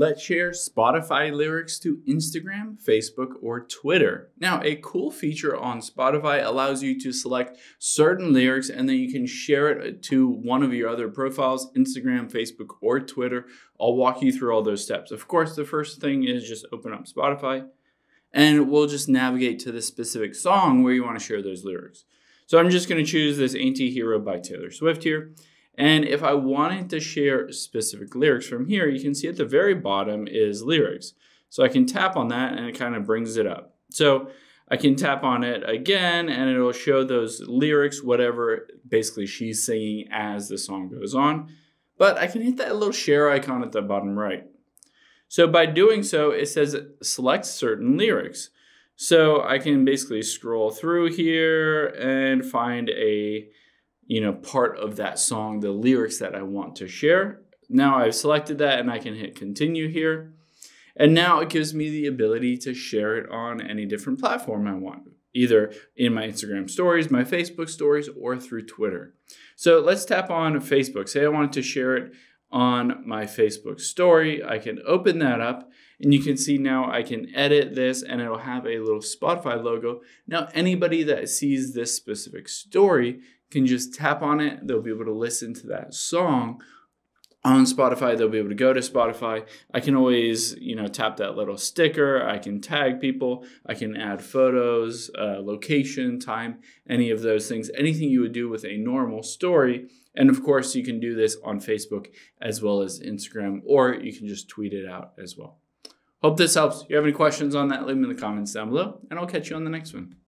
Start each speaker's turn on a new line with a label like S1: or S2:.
S1: Let's share Spotify lyrics to Instagram, Facebook, or Twitter. Now, a cool feature on Spotify allows you to select certain lyrics and then you can share it to one of your other profiles, Instagram, Facebook, or Twitter. I'll walk you through all those steps. Of course, the first thing is just open up Spotify and we'll just navigate to the specific song where you want to share those lyrics. So I'm just going to choose this Anti-Hero by Taylor Swift here. And if I wanted to share specific lyrics from here, you can see at the very bottom is lyrics. So I can tap on that and it kind of brings it up. So I can tap on it again and it'll show those lyrics, whatever basically she's singing as the song goes on. But I can hit that little share icon at the bottom right. So by doing so, it says select certain lyrics. So I can basically scroll through here and find a you know, part of that song, the lyrics that I want to share. Now I've selected that and I can hit continue here. And now it gives me the ability to share it on any different platform I want, either in my Instagram stories, my Facebook stories, or through Twitter. So let's tap on Facebook. Say I wanted to share it on my Facebook story. I can open that up and you can see now I can edit this and it'll have a little Spotify logo. Now anybody that sees this specific story can just tap on it. They'll be able to listen to that song on Spotify. They'll be able to go to Spotify. I can always, you know, tap that little sticker. I can tag people. I can add photos, uh, location, time, any of those things. Anything you would do with a normal story. And of course, you can do this on Facebook as well as Instagram, or you can just tweet it out as well. Hope this helps. If you have any questions on that, leave them in the comments down below, and I'll catch you on the next one.